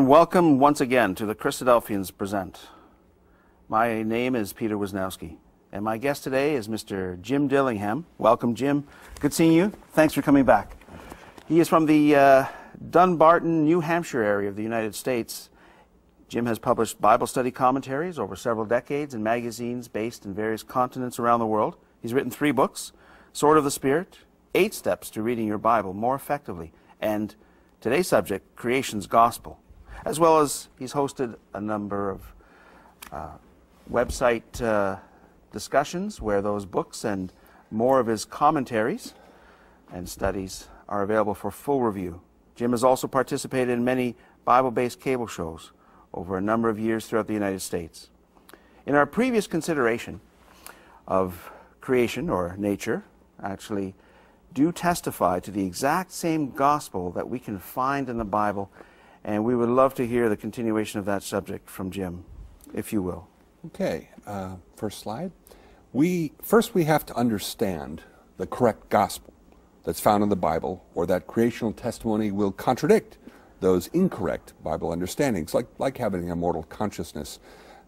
And welcome once again to the Christadelphians Present. My name is Peter Wisnowski, and my guest today is Mr. Jim Dillingham. Welcome, Jim. Good seeing you. Thanks for coming back. He is from the uh, Dunbarton, New Hampshire area of the United States. Jim has published Bible study commentaries over several decades in magazines based in various continents around the world. He's written three books Sword of the Spirit, Eight Steps to Reading Your Bible More Effectively, and today's subject, Creation's Gospel, as well as he's hosted a number of uh, website uh, discussions where those books and more of his commentaries and studies are available for full review. Jim has also participated in many Bible based cable shows over a number of years throughout the United States. In our previous consideration of creation or nature, actually, do testify to the exact same gospel that we can find in the Bible, and we would love to hear the continuation of that subject from Jim, if you will. Okay, uh, first slide. We first we have to understand the correct gospel that's found in the Bible, or that creational testimony will contradict those incorrect Bible understandings, like like having an immortal consciousness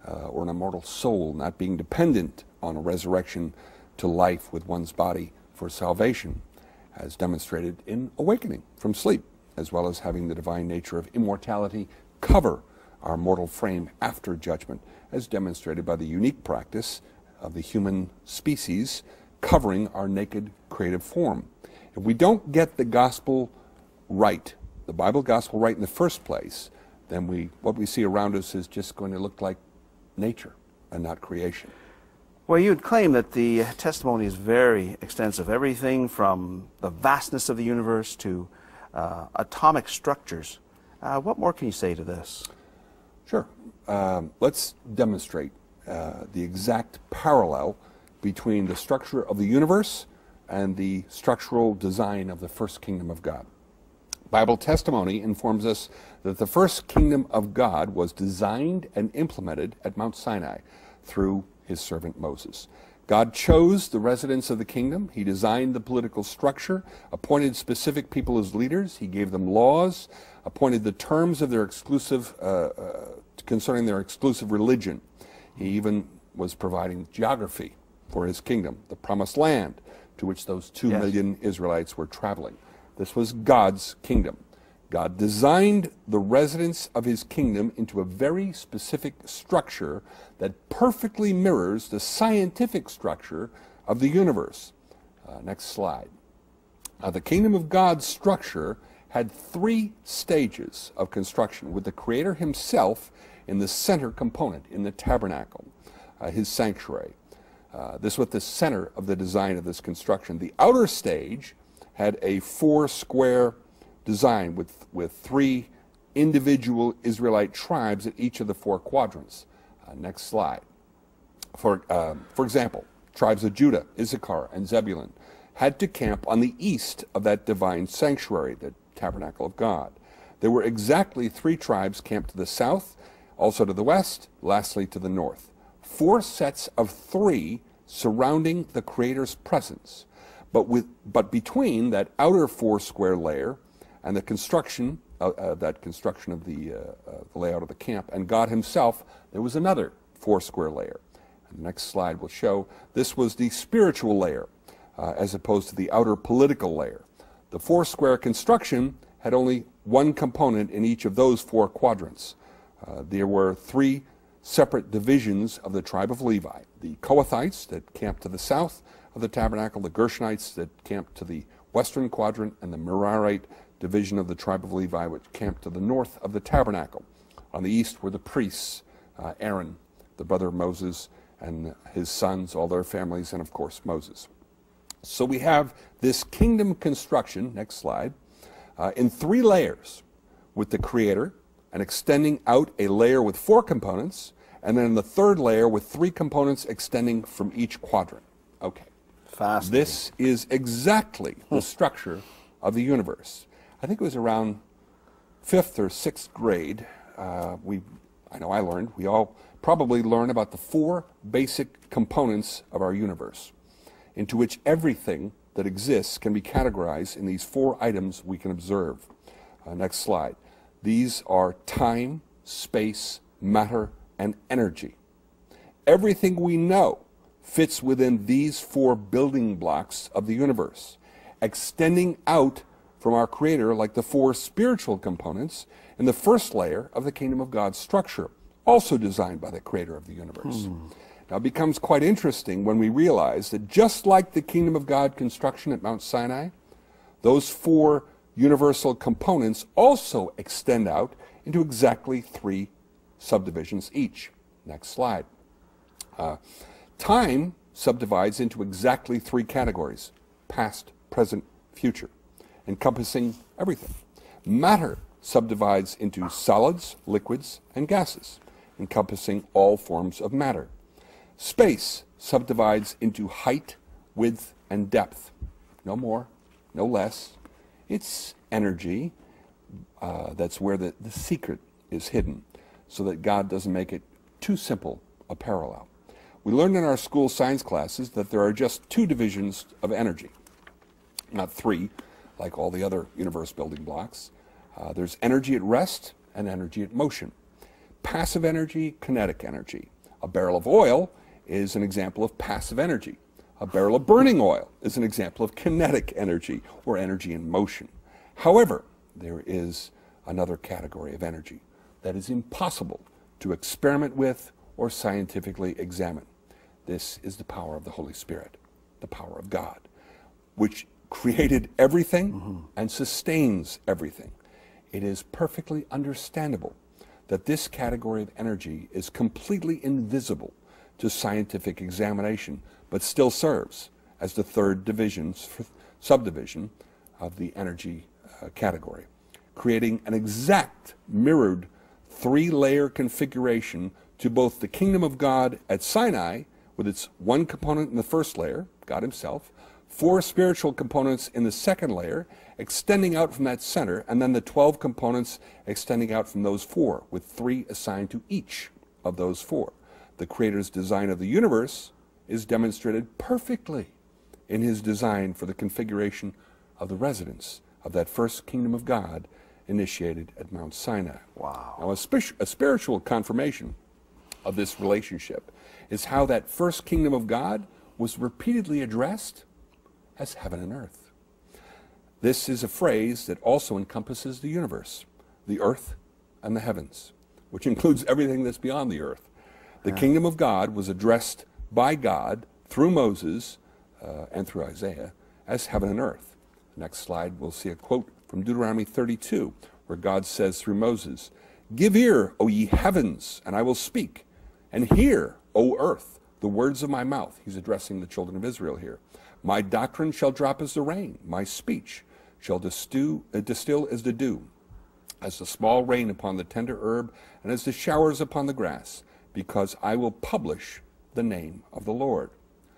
uh, or an immortal soul, not being dependent on a resurrection to life with one's body for salvation as demonstrated in awakening from sleep, as well as having the divine nature of immortality cover our mortal frame after judgment, as demonstrated by the unique practice of the human species covering our naked creative form. If we don't get the gospel right, the Bible gospel right in the first place, then we what we see around us is just going to look like nature and not creation. Well, you would claim that the testimony is very extensive, everything from the vastness of the universe to uh, atomic structures. Uh, what more can you say to this? Sure. Um, let's demonstrate uh, the exact parallel between the structure of the universe and the structural design of the first kingdom of God. Bible testimony informs us that the first kingdom of God was designed and implemented at Mount Sinai through his servant Moses. God chose the residents of the kingdom. He designed the political structure, appointed specific people as leaders. He gave them laws, appointed the terms of their exclusive, uh, uh, concerning their exclusive religion. He even was providing geography for his kingdom, the promised land to which those two yes. million Israelites were traveling. This was God's kingdom. God designed the residents of his kingdom into a very specific structure that perfectly mirrors the scientific structure of the universe. Uh, next slide. Now, the kingdom of God's structure had three stages of construction, with the Creator himself in the center component, in the tabernacle, uh, his sanctuary. Uh, this was the center of the design of this construction. The outer stage had a four square design with, with three individual Israelite tribes at each of the four quadrants. Uh, next slide. For, uh, for example, tribes of Judah, Issachar, and Zebulun had to camp on the east of that divine sanctuary, the tabernacle of God. There were exactly three tribes camped to the south, also to the west, lastly to the north. Four sets of three surrounding the Creator's presence. But, with, but between that outer four square layer and the construction, uh, uh, that construction of the, uh, uh, the layout of the camp, and God himself, there was another four square layer. And the next slide will show this was the spiritual layer uh, as opposed to the outer political layer. The four square construction had only one component in each of those four quadrants. There were three separate divisions of the tribe of Levi the Kohathites that camped to the south of the tabernacle, the Gershonites that camped to the western quadrant, and the Merarite division of the tribe of Levi, which camped to the north of the tabernacle. On the east were the priests, uh, Aaron, the brother of Moses, and his sons, all their families, and of course Moses. So we have this kingdom construction, next slide, uh, in three layers with the Creator and extending out a layer with four components, and then the third layer with three components extending from each quadrant. Okay. Fast. This is exactly the structure of the universe. I think it was around fifth or sixth grade. Uh, we, I know I learned, we all probably learn about the four basic components of our universe, into which everything that exists can be categorized in these four items we can observe. Uh, next slide. These are time, space, matter, and energy. Everything we know fits within these four building blocks of the universe, extending out from our Creator like the four spiritual components in the first layer of the kingdom of God's structure, also designed by the Creator of the universe. Hmm. Now, it becomes quite interesting when we realize that just like the kingdom of God construction at Mount Sinai, those four universal components also extend out into exactly three subdivisions each. Next slide. Uh, time subdivides into exactly three categories past, present, future, encompassing everything. Matter subdivides into solids, liquids, and gases, encompassing all forms of matter. Space subdivides into height, width, and depth. No more, no less. It's energy. Uh, that's where the, the secret is hidden, so that God doesn't make it too simple a parallel. We learned in our school science classes that there are just two divisions of energy, not three, like all the other universe building blocks. Uh, there's energy at rest and energy at motion. Passive energy, kinetic energy. A barrel of oil is an example of passive energy. A barrel of burning oil is an example of kinetic energy or energy in motion. However, there is another category of energy that is impossible to experiment with or scientifically examine. This is the power of the Holy Spirit, the power of God, which created everything mm-hmm. and sustains everything. It is perfectly understandable that this category of energy is completely invisible to scientific examination, but still serves as the third division, subdivision of the energy uh, category, creating an exact mirrored three layer configuration to both the kingdom of God at Sinai with its one component in the first layer, God Himself, four spiritual components in the second layer, extending out from that center, and then the 12 components extending out from those four, with three assigned to each of those four. The Creator's design of the universe is demonstrated perfectly in His design for the configuration of the residents of that first kingdom of God initiated at Mount Sinai. Wow. Now, a, spi- a spiritual confirmation of this relationship is how that first kingdom of God was repeatedly addressed as heaven and earth. This is a phrase that also encompasses the universe, the earth and the heavens, which includes everything that's beyond the earth. The yeah. kingdom of God was addressed by God through Moses uh, and through Isaiah as heaven and earth. Next slide, we'll see a quote from Deuteronomy 32, where God says through Moses, Give ear, O ye heavens, and I will speak, and hear, O earth, the words of my mouth. He's addressing the children of Israel here. My doctrine shall drop as the rain, my speech shall distill, uh, distill as the dew, as the small rain upon the tender herb, and as the showers upon the grass, because I will publish the name of the Lord.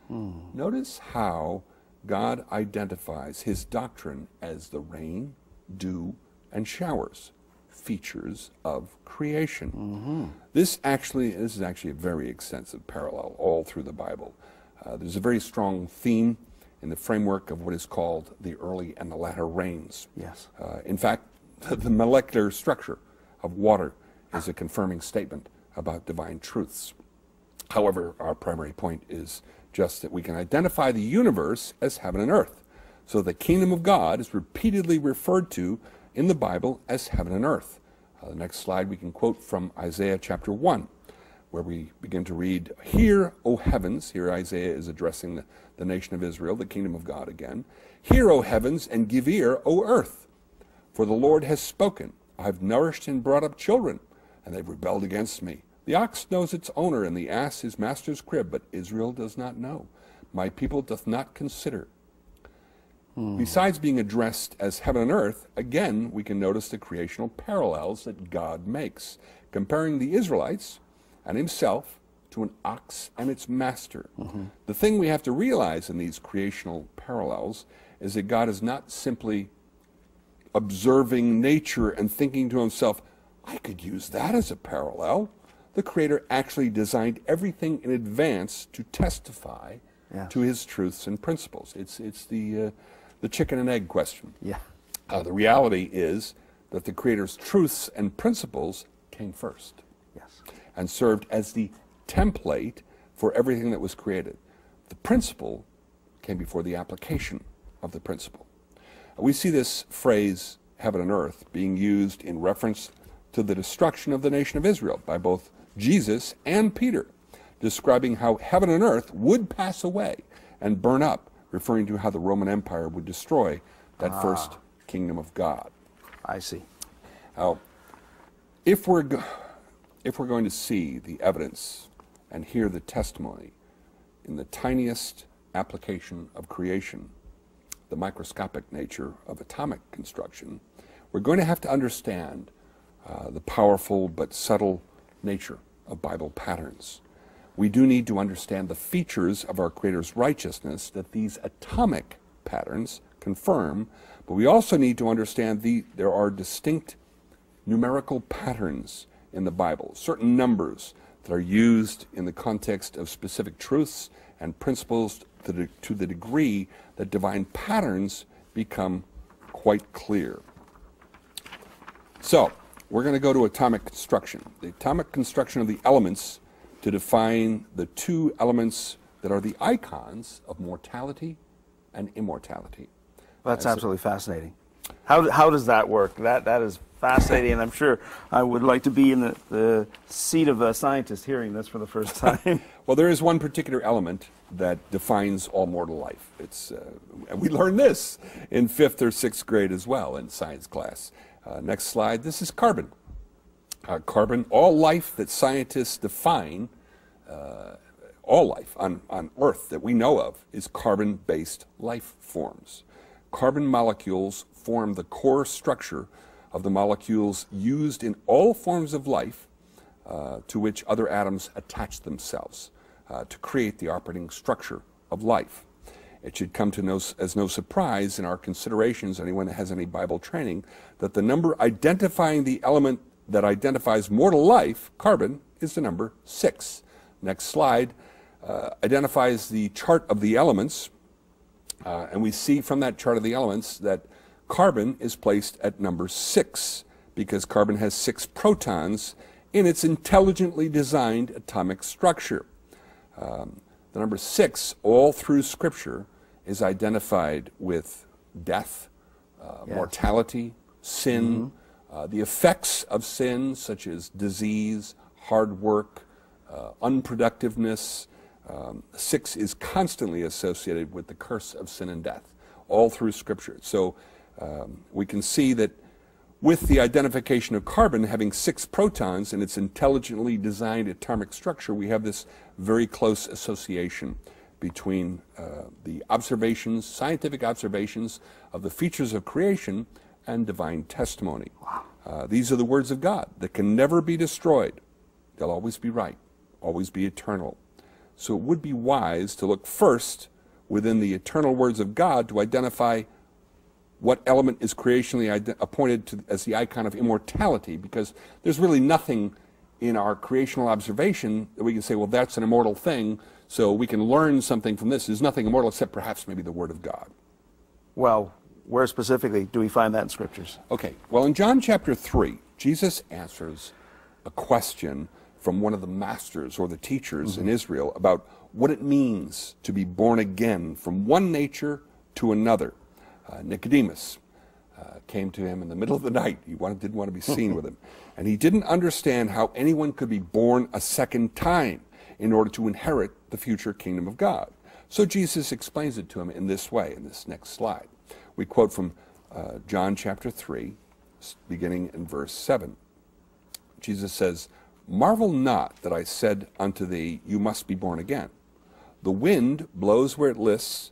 Hmm. Notice how God identifies his doctrine as the rain, dew, and showers, features of creation. Mm-hmm. This actually this is actually a very extensive parallel all through the Bible. Uh, there's a very strong theme in the framework of what is called the early and the latter rains. Yes. Uh, in fact, the molecular structure of water is a confirming statement about divine truths. However, our primary point is just that we can identify the universe as heaven and earth. So the kingdom of God is repeatedly referred to in the Bible as heaven and earth. Uh, the next slide we can quote from Isaiah chapter 1, where we begin to read, Hear, O heavens, here Isaiah is addressing the, the nation of Israel, the kingdom of God again. Hear, O heavens, and give ear, O earth. For the Lord has spoken. I have nourished and brought up children, and they've rebelled against me. The ox knows its owner, and the ass his master's crib, but Israel does not know. My people doth not consider. Hmm. Besides being addressed as heaven and earth, again, we can notice the creational parallels that God makes, comparing the Israelites and himself to an ox and its master. Mm-hmm. The thing we have to realize in these creational parallels is that God is not simply observing nature and thinking to himself, I could use that as a parallel. The Creator actually designed everything in advance to testify yeah. to His truths and principles. It's, it's the, uh, the chicken and egg question. Yeah. Uh, the reality is that the Creator's truths and principles came first. And served as the template for everything that was created. The principle came before the application of the principle. We see this phrase, heaven and earth, being used in reference to the destruction of the nation of Israel by both Jesus and Peter, describing how heaven and earth would pass away and burn up, referring to how the Roman Empire would destroy that ah. first kingdom of God. I see. Now, if we're, go- if we're going to see the evidence and hear the testimony in the tiniest application of creation, the microscopic nature of atomic construction, we're going to have to understand uh, the powerful but subtle nature of Bible patterns. We do need to understand the features of our Creator's righteousness that these atomic patterns confirm, but we also need to understand the, there are distinct numerical patterns in the Bible, certain numbers that are used in the context of specific truths and principles to the, to the degree that divine patterns become quite clear. So, we're going to go to atomic construction. The atomic construction of the elements to define the two elements that are the icons of mortality and immortality. That's absolutely fascinating. How, how does that work? That, that is fascinating, and I'm sure I would like to be in the, the seat of a scientist hearing this for the first time. Well, there is one particular element that defines all mortal life. It's, uh, we learned this in fifth or sixth grade as well in science class. Uh, next slide. This is carbon. Uh, carbon, all life that scientists define, uh, all life on, on Earth that we know of, is carbon based life forms. Carbon molecules form the core structure of the molecules used in all forms of life uh, to which other atoms attach themselves uh, to create the operating structure of life. It should come to no, as no surprise in our considerations, anyone that has any Bible training, that the number identifying the element that identifies mortal life, carbon, is the number six. Next slide uh, identifies the chart of the elements, uh, and we see from that chart of the elements that carbon is placed at number six because carbon has six protons in its intelligently designed atomic structure. Um, the number six, all through Scripture, is identified with death, uh, Yes. mortality, sin, uh, the effects of sin, such as disease, hard work, uh, unproductiveness. Um, six is constantly associated with the curse of sin and death, all through Scripture. So um, we can see that with the identification of carbon having six protons in its intelligently designed atomic structure, we have this very close association between uh, the observations, scientific observations of the features of creation and divine testimony. Uh, these are the words of God that can never be destroyed. They'll always be right, always be eternal. So it would be wise to look first within the eternal words of God to identify what element is creationally appointed to, as the icon of immortality, because there's really nothing in our creational observation that we can say, well, that's an immortal thing, so we can learn something from this. There's nothing immortal except perhaps maybe the Word of God. well, where specifically do we find that in scriptures? Okay, well, in John chapter 3, Jesus answers a question from one of the masters or the teachers in mm-hmm. Israel about what it means to be born again from one nature to another. Uh, Nicodemus uh, came to him in the middle of the night. He wanted, didn't want to be seen with him. And he didn't understand how anyone could be born a second time in order to inherit the future kingdom of God. So Jesus explains it to him in this way, in this next slide. We quote from uh, John chapter 3, beginning in verse 7. Jesus says, Marvel not that I said unto thee, You must be born again. The wind blows where it lists,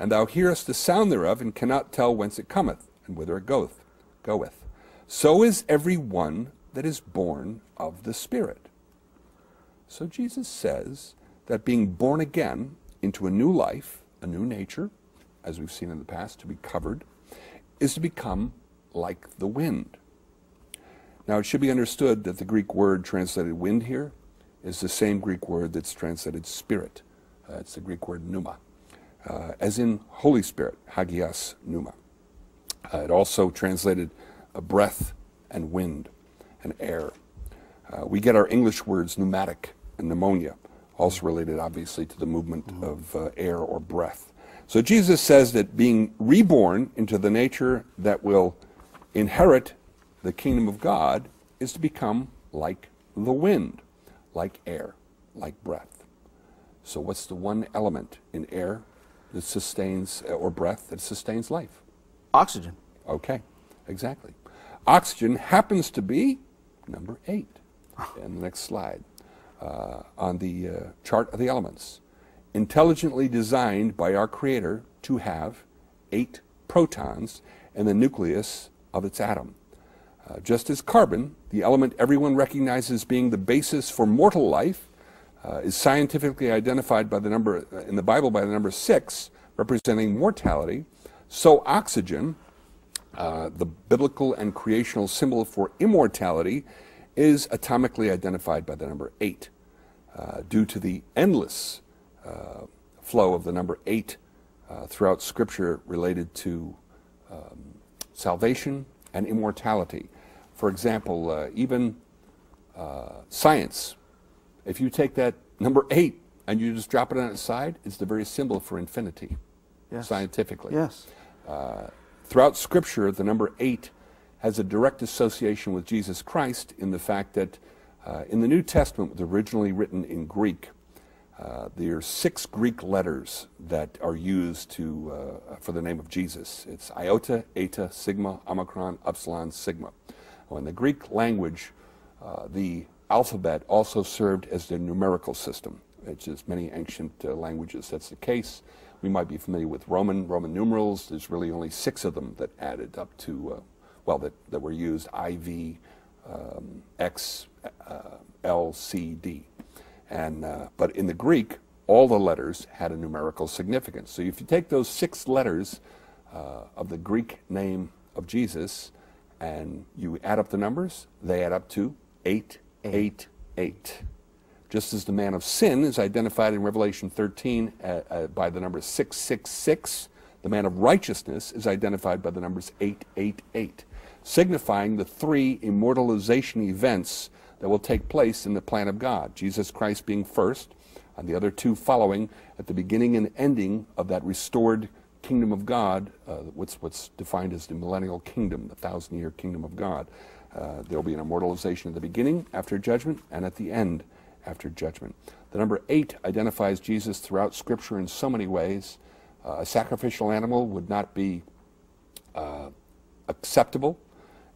and thou hearest the sound thereof, and cannot tell whence it cometh, and whither it goeth. goeth. So is every one that is born of the Spirit. So Jesus says that being born again into a new life, a new nature, as we've seen in the past, to be covered, is to become like the wind. Now, it should be understood that the Greek word translated wind here is the same Greek word that's translated spirit. Uh, it's the Greek word pneuma, uh, as in Holy Spirit, Hagios pneuma. Uh, it also translated a breath and wind and air. Uh, we get our English words pneumatic and pneumonia, also related obviously to the movement of uh, air or breath. So Jesus says that being reborn into the nature that will inherit the kingdom of God is to become like the wind, like air, like breath. So, what's the one element in air that sustains, or breath that sustains life? Oxygen. Okay, exactly. Oxygen happens to be number eight. In the next slide, uh, on the uh, chart of the elements, intelligently designed by our Creator to have eight protons in the nucleus of its atom. Uh, just as carbon, the element everyone recognizes being the basis for mortal life, uh, is scientifically identified by the number uh, in the Bible by the number six, representing mortality. So oxygen, uh, the biblical and creational symbol for immortality, is atomically identified by the number eight, uh, due to the endless uh, flow of the number eight uh, throughout Scripture related to um, salvation and immortality. For example, even science, if you take that number eight and you just drop it on its side, it's the very symbol for infinity, Yes. scientifically. Yes. Throughout Scripture, the number eight has a direct association with Jesus Christ in the fact that uh, in the New Testament, was originally written in Greek, uh, there are six Greek letters that are used to, uh, for the name of Jesus. It's iota, eta, sigma, omicron, upsilon, sigma. Well, in the Greek language, uh, the alphabet also served as the numerical system, which is many ancient uh, languages. That's the case. We might be familiar with Roman Roman numerals. There's really only six of them that added up to, uh, well, that, that were used: IV, um, X, uh, L, C, D. And uh, but in the Greek, all the letters had a numerical significance. So if you take those six letters uh, of the Greek name of Jesus and you add up the numbers, they add up to eight, eight, eight. Just as the man of sin is identified in Revelation 13 uh, uh, by the number 666, the man of righteousness is identified by the numbers 888, signifying the three immortalization events that will take place in the plan of God. Jesus Christ being first, and the other two following at the beginning and ending of that restored kingdom of God, uh, what's, what's defined as the millennial kingdom, the thousand year kingdom of God. Uh, there will be an immortalization at the beginning after judgment and at the end after judgment. The number eight identifies Jesus throughout Scripture in so many ways. Uh, a sacrificial animal would not be uh, acceptable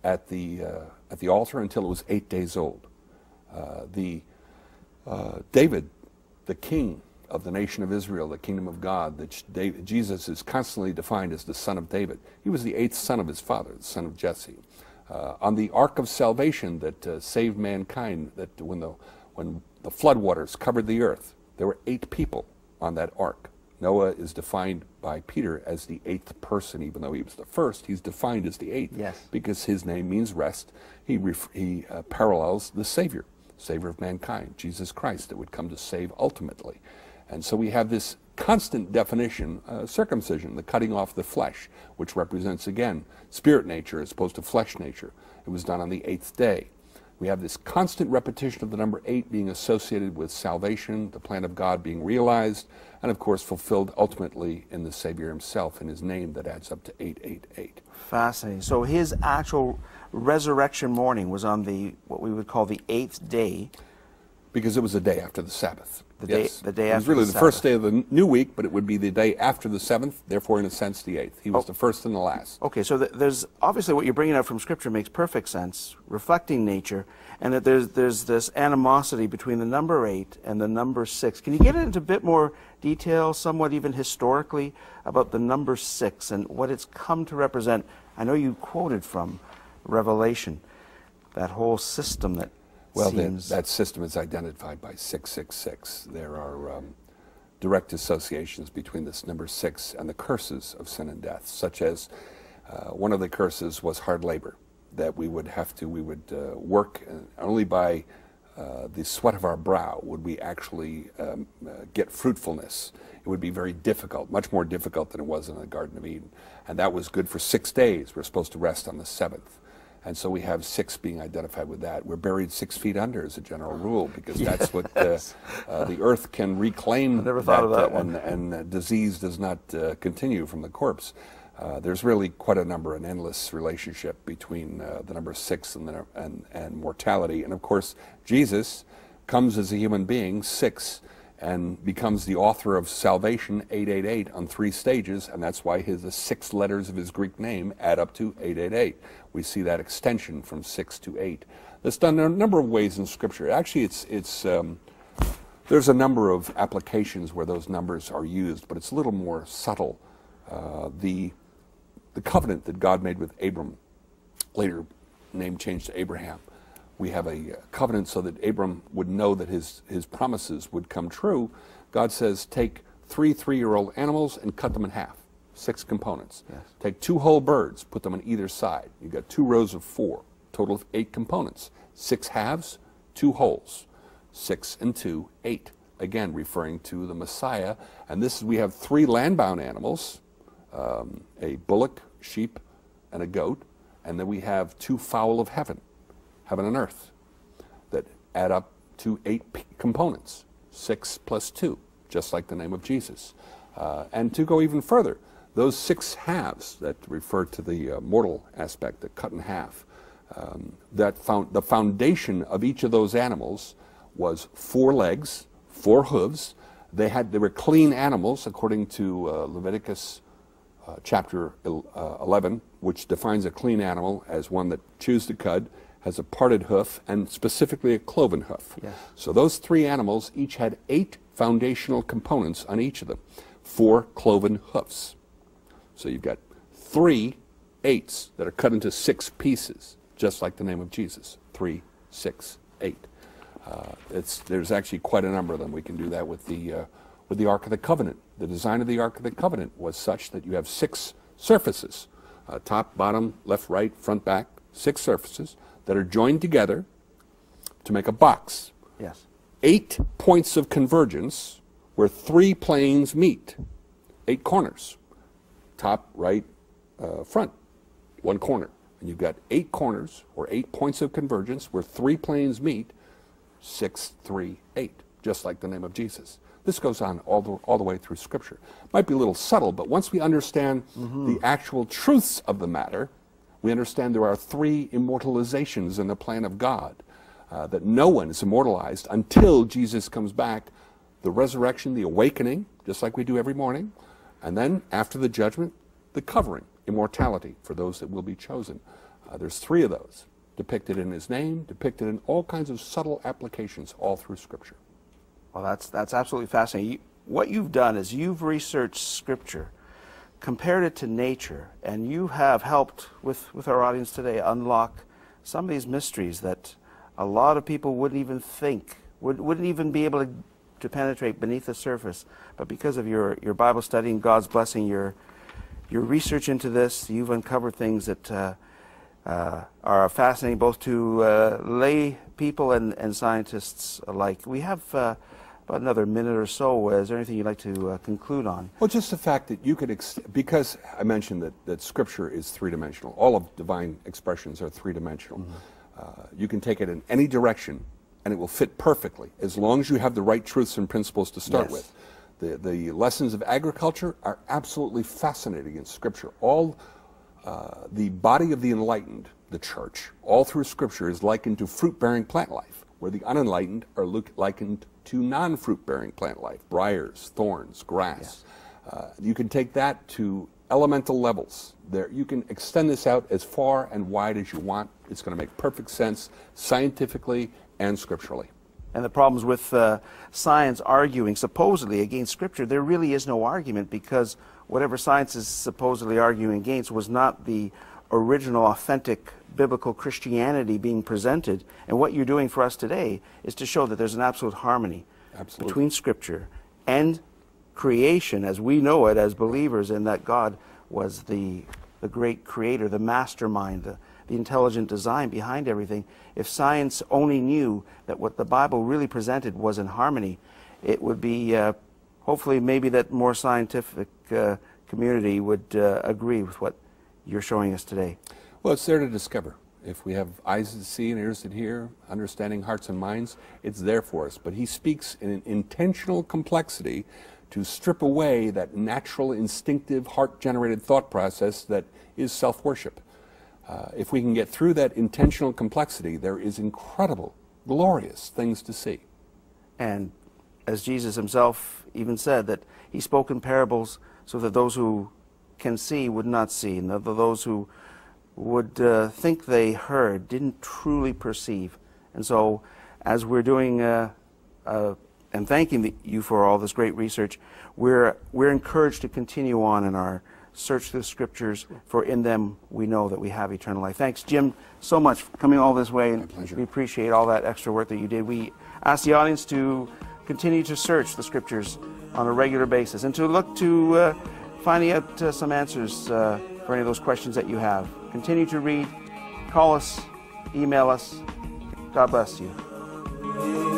at the, uh, at the altar until it was eight days old. Uh, the David, the king of the nation of Israel, the kingdom of God, that David, Jesus is constantly defined as the son of David. He was the eighth son of his father, the son of Jesse. Uh, on the ark of salvation that uh, saved mankind, that when the, when the floodwaters covered the earth, there were eight people on that ark. Noah is defined by Peter as the eighth person, even though he was the first. He's defined as the eighth Yes. because his name means rest. He, ref- he uh, parallels the Savior, Savior of mankind, Jesus Christ, that would come to save ultimately. And so we have this constant definition, uh, circumcision, the cutting off the flesh, which represents again spirit nature as opposed to flesh nature. It was done on the eighth day. We have this constant repetition of the number eight being associated with salvation, the plan of God being realized, and of course fulfilled ultimately in the Savior himself in his name that adds up to 888. Fascinating. So his actual resurrection morning was on the what we would call the eighth day. Because it was the day after the Sabbath. The day- the day It was really the the, first day of the new week, but it would be the day after the seventh, therefore, in a sense, the eighth. He was Oh. the first and the last. Okay, so th- there's obviously what you're bringing out from Scripture makes perfect sense, reflecting nature, and that there's there's this animosity between the number eight and the number six. Can you get into a bit more detail, somewhat even historically, about the number six and what it's come to represent? I know you quoted from Revelation, that whole system that Well, seems that system is identified by 666. There are um, direct associations between this number six and the curses of sin and death, such as uh, one of the curses was hard labor, that we would have to, we would uh, work only by uh, the sweat of our brow would we actually um, uh, get fruitfulness. It would be very difficult, much more difficult than it was in the Garden of Eden. And that was good for six days. We're supposed to rest on the seventh. And so we have six being identified with that. We're buried six feet under as a general rule because yes. that's what uh, uh, the earth can reclaim. I never thought that, of that uh, one. And, and disease does not uh, continue from the corpse. Uh, there's really quite a number, an endless relationship between uh, the number six and, the, and, and mortality. And of course, Jesus comes as a human being, six, and becomes the author of salvation 888 on three stages and that's why his the six letters of his greek name add up to 888 we see that extension from six to eight. That's done a number of ways in scripture. Actually it's it's um, there's a number of applications where those numbers are used but it's a little more subtle. Uh, the the covenant that god made with abram later name changed to abraham. We have a covenant so that Abram would know that his, his promises would come true. God says, take three three year old animals and cut them in half, six components. Yes. Take two whole birds, put them on either side. You've got two rows of four, total of eight components. Six halves, two wholes. Six and two, eight. Again, referring to the Messiah. And this we have three land bound animals um, a bullock, sheep, and a goat. And then we have two fowl of heaven heaven and earth, that add up to eight p- components, six plus two, just like the name of Jesus. Uh, and to go even further, those six halves that refer to the uh, mortal aspect, the cut in half, um, that found, the foundation of each of those animals was four legs, four hooves. They had they were clean animals according to uh, Leviticus uh, chapter uh, 11, which defines a clean animal as one that chews the cud, has a parted hoof and specifically a cloven hoof. Yes. So those three animals each had eight foundational components on each of them, four cloven hoofs. So you've got three eights that are cut into six pieces, just like the name of Jesus. Three, six, eight. Uh, it's, there's actually quite a number of them. We can do that with the, uh, with the Ark of the Covenant. The design of the Ark of the Covenant was such that you have six surfaces, uh, top, bottom, left, right, front, back, six surfaces that are joined together to make a box. Yes. Eight points of convergence where three planes meet. Eight corners. Top, right, uh, front. One corner. And you've got eight corners or eight points of convergence where three planes meet. Six, three, eight. Just like the name of Jesus. This goes on all the, all the way through Scripture. Might be a little subtle, but once we understand mm-hmm. the actual truths of the matter, we understand there are three immortalizations in the plan of God. Uh, that no one is immortalized until Jesus comes back. The resurrection, the awakening, just like we do every morning. And then, after the judgment, the covering, immortality for those that will be chosen. Uh, there's three of those depicted in his name, depicted in all kinds of subtle applications all through Scripture. Well, that's, that's absolutely fascinating. You, what you've done is you've researched Scripture compared it to nature, and you have helped with, with our audience today unlock some of these mysteries that a lot of people wouldn't even think, would, wouldn't even be able to, to penetrate beneath the surface. But because of your, your Bible study and God's blessing, your, your research into this, you've uncovered things that uh, uh, are fascinating both to uh, lay people and, and scientists alike. We have uh, about another minute or so. Is there anything you'd like to uh, conclude on? Well, just the fact that you could, because I mentioned that, that Scripture is three dimensional, all of divine expressions are three dimensional. Mm-hmm. Uh, you can take it in any direction and it will fit perfectly as long as you have the right truths and principles to start yes. with. The, the lessons of agriculture are absolutely fascinating in Scripture. All uh, the body of the enlightened, the church, all through Scripture is likened to fruit bearing plant life, where the unenlightened are likened to non-fruit bearing plant life, briars, thorns, grass. Uh, you can take that to elemental levels. There, you can extend this out as far and wide as you want. It's going to make perfect sense scientifically and scripturally. And the problems with uh, science arguing supposedly against Scripture, there really is no argument because whatever science is supposedly arguing against was not the original, authentic biblical Christianity being presented. And what you're doing for us today is to show that there's an absolute harmony Absolutely. between Scripture and creation as we know it as believers, and that God was the, the great creator, the mastermind, the, the intelligent design behind everything. If science only knew that what the Bible really presented was in harmony, it would be uh, hopefully maybe that more scientific uh, community would uh, agree with what you're showing us today. Well, it's there to discover. If we have eyes to see and ears to hear, understanding hearts and minds, it's there for us. But he speaks in an intentional complexity to strip away that natural, instinctive, heart generated thought process that is self worship. Uh, if we can get through that intentional complexity, there is incredible, glorious things to see. And as Jesus himself even said, that he spoke in parables so that those who can see would not see, and that those who would uh, think they heard didn't truly perceive. And so, as we're doing uh, uh, and thanking the, you for all this great research, we're, we're encouraged to continue on in our search the scriptures, for in them we know that we have eternal life. Thanks, Jim, so much for coming all this way. And we appreciate all that extra work that you did. We ask the audience to continue to search the scriptures on a regular basis and to look to uh, finding out uh, some answers uh, for any of those questions that you have. Continue to read, call us, email us. God bless you.